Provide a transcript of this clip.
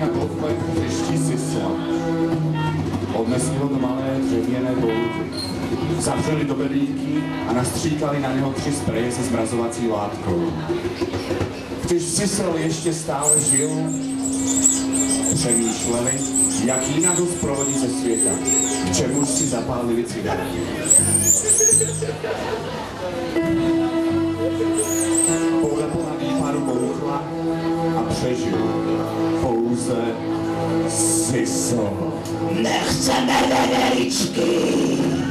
Na podplechu ještě sisla. Odnesli ho do malé dřevěné boutky. Zavřeli do bedlíky a nastříkali na něho tři spreje se zmrazovací látkou. Když sisel ještě stále žil, přemýšleli, jak jinak ho zprovodit ze světa, k čemu si zapálili cigarety. c'est ça. Merci à Madame Hitchkey.